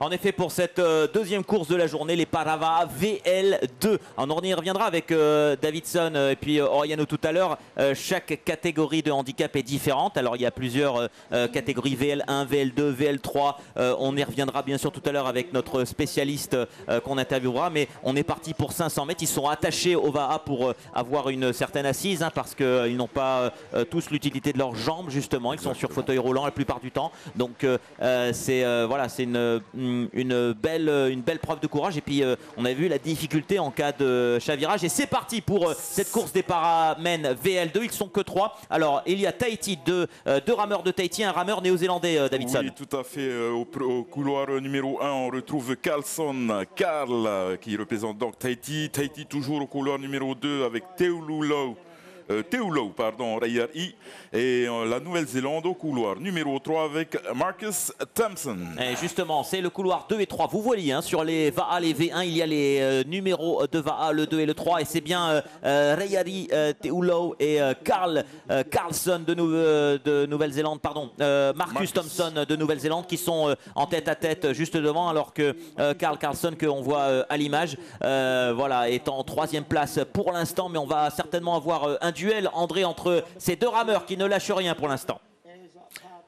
En effet, pour cette euh, deuxième course de la journée, les Parava VL2. On y reviendra avec euh, Davidson euh, et puis Oriano tout à l'heure. chaque catégorie de handicap est différente. Alors il y a plusieurs catégories VL1, VL2, VL3. on y reviendra bien sûr tout à l'heure avec notre spécialiste qu'on interviewera. Mais on est parti pour 500 mètres. Ils sont attachés au VAA pour avoir une certaine assise hein, parce qu'ils n'ont pas tous l'utilité de leurs jambes justement. Ils sont sur fauteuil roulant la plupart du temps. Donc c'est voilà, c'est une, une, belle, une belle preuve de courage. Et puis on a vu la difficulté en cas de chavirage. Et c'est parti pour euh, cette course des paramènes VL2. Ils sont que trois. Alors, il y a Tahiti, deux, euh, deux rameurs de Tahiti, un rameur néo-zélandais, euh, Davidson. Oui, tout à fait. Au, couloir numéro 1, on retrouve Carlson, Carl, qui représente donc Tahiti. Tahiti toujours au couloir numéro 2 avec Teululo. Euh, Teulo, pardon, I, et euh, la Nouvelle-Zélande au couloir numéro 3 avec Marcus Thompson. Et justement, c'est le couloir 2 et 3. Vous voyez, hein, sur les VAA, les V1, il y a les euh, numéros de VAA, le 2 et le 3, et c'est bien Rayari Teulo et Carl Carlson de, de Nouvelle-Zélande, pardon, Marcus, Thompson de Nouvelle-Zélande qui sont en tête à tête juste devant, alors que Carl Carlson, que on voit à l'image, voilà, est en troisième place pour l'instant, mais on va certainement avoir un duel, André, entre ces deux rameurs qui ne lâchent rien pour l'instant.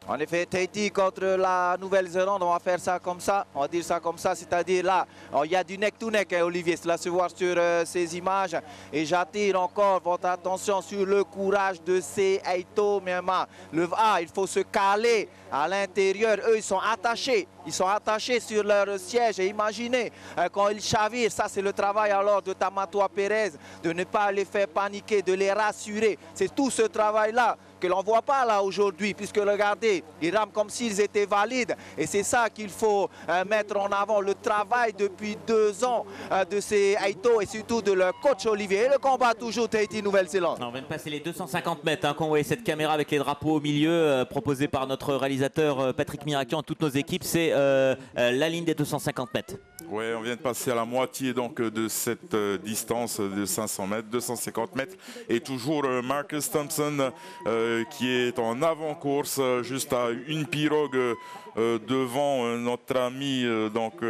En effet, Tahiti contre la Nouvelle-Zélande, on va faire ça comme ça, on va dire ça comme ça, c'est-à-dire là, il y a du neck-to-neck, hein, Olivier, cela se voit sur euh, ces images. Et j'attire encore votre attention sur le courage de ces Eito Myanmar. Le ah, il faut se caler à l'intérieur. Eux, ils sont attachés, ils sont attachés sur leur siège. Et imaginez, euh, quand ils chavirent, ça c'est le travail alors de Tamatoa Pérez, de ne pas les faire paniquer, de les rassurer. C'est tout ce travail-là que l'on ne voit pas là aujourd'hui, puisque regardez, ils rament comme s'ils étaient valides. Et c'est ça qu'il faut euh, mettre en avant, le travail depuis deux ans euh, de ces Aito et surtout de leur coach Olivier. Et le combat toujours Tahiti Nouvelle-Zélande. On vient de passer les 250 mètres, hein, quand vous voyez cette caméra avec les drapeaux au milieu, euh, proposé par notre réalisateur Patrick Mirakian et toutes nos équipes, c'est la ligne des 250 mètres. Oui, on vient de passer à la moitié donc de cette distance de 500 mètres, 250 mètres. Et toujours Marcus Thompson euh, qui est en avant-course, euh, juste à une pirogue euh, devant notre ami donc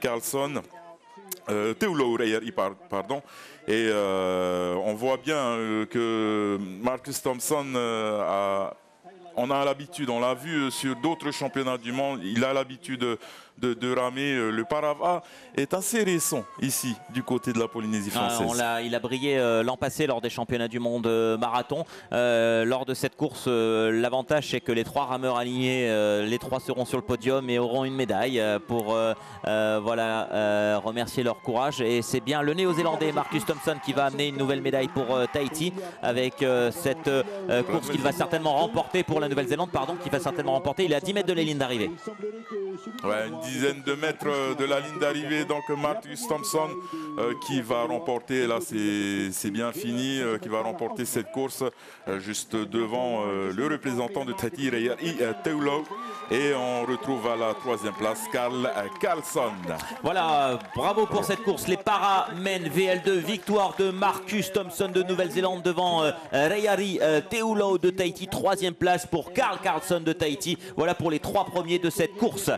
Carlson. Teulo pardon. Et on voit bien que Marcus Thompson a on a l'habitude, on l'a vu sur d'autres championnats du monde, il a l'habitude de, ramer. Euh, le Parava est assez récent ici, du côté de la Polynésie ah, française. il a brillé euh, l'an passé lors des championnats du monde euh, marathon. lors de cette course, l'avantage c'est que les trois rameurs alignés, les trois seront sur le podium et auront une médaille pour voilà, remercier leur courage. Et c'est bien le néo-zélandais Marcus Thompson qui va amener une nouvelle médaille pour Tahiti avec cette course qu'il va certainement remporter pour la Nouvelle-Zélande, pardon, qui va certainement remporter. Il est à 10 mètres de la ligne d'arrivée dizaine de mètres de la ligne d'arrivée. Donc Marcus Thompson euh, qui va remporter, là c'est bien fini, euh, qui va remporter cette course euh, juste devant le représentant de Tati Reyari Teulo. Et on retrouve à la troisième place Carl Carlson. Voilà, bravo pour cette course. Les para VL2, victoire de Marcus Thompson de Nouvelle-Zélande devant Reyari Teulo de Tahiti. Troisième place pour Carl Carlson de Tahiti. Voilà pour les trois premiers de cette course.